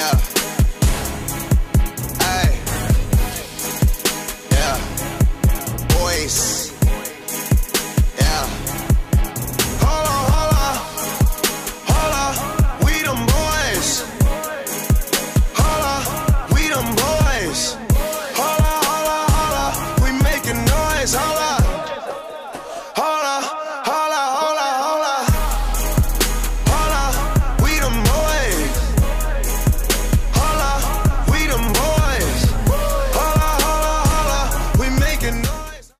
Yeah. Hey. Yeah. Boys. Yeah. Holla, holla. Holla, we them boys. Holla, we them boys.